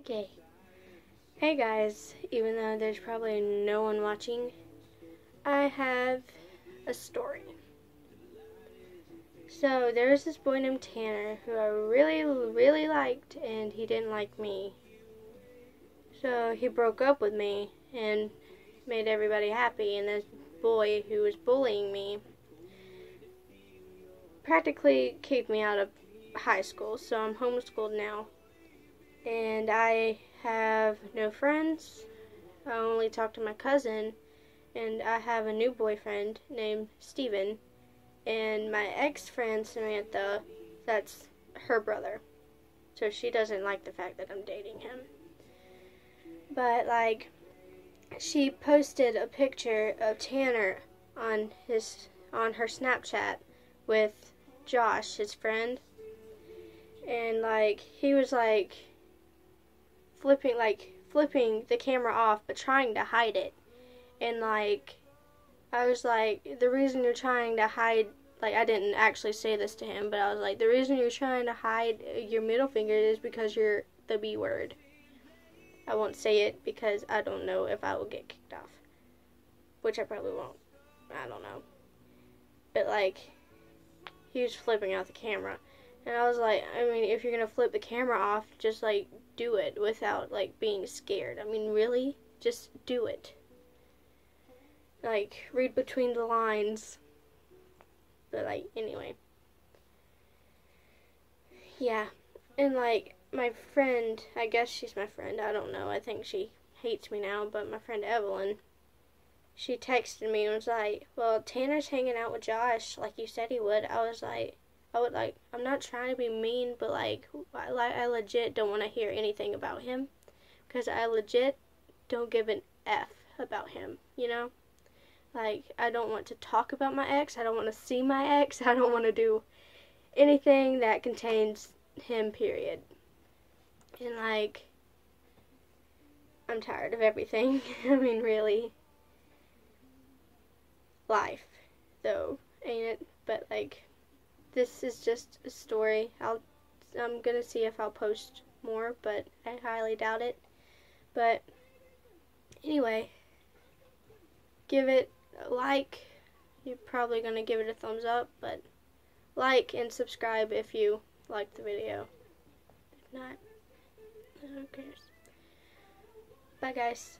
Okay. Hey guys, even though there's probably no one watching, I have a story. So there was this boy named Tanner who I really, really liked, and he didn't like me. So he broke up with me and made everybody happy, and this boy who was bullying me practically kicked me out of high school, so I'm homeschooled now. And I have no friends. I only talk to my cousin, and I have a new boyfriend named Steven. And my ex friend Samantha, that's her brother. So she doesn't like the fact that I'm dating him. But, like, she posted a picture of Tanner on his on her Snapchat with Josh, his friend. And like he was like flipping like flipping the camera off but trying to hide it. And like I was like the reason you're trying to hide like I didn't actually say this to him, but I was like the reason you're trying to hide your middle finger is because you're the B word. I won't say it because I don't know if I will get kicked off. Which I probably won't. I don't know. But like he was flipping out the camera. And I was like, I mean, if you're gonna flip the camera off, just like do it without like being scared. I mean, really? Just do it. Like, read between the lines. But like, anyway. Yeah. And like, my friend, I guess she's my friend, I don't know. I think she hates me now, but my friend Evelyn, she texted me and was like, Well, Tanner's hanging out with Josh like you said he would. I was like, I would like, I'm not trying to be mean, but like, I, like, I legit don't want to hear anything about him because I legit don't give an F about him, you know? Like, I don't want to talk about my ex. I don't want to see my ex. I don't want to do anything that contains him, period. And like, I'm tired of everything. I mean, really. Life, though, ain't it? But like, this is just a story. I'll, I'm gonna see if I'll post more, but I highly doubt it. But anyway, give it a like. You're probably gonna give it a thumbs up, but like and subscribe if you liked the video. If not, who cares? Bye, guys.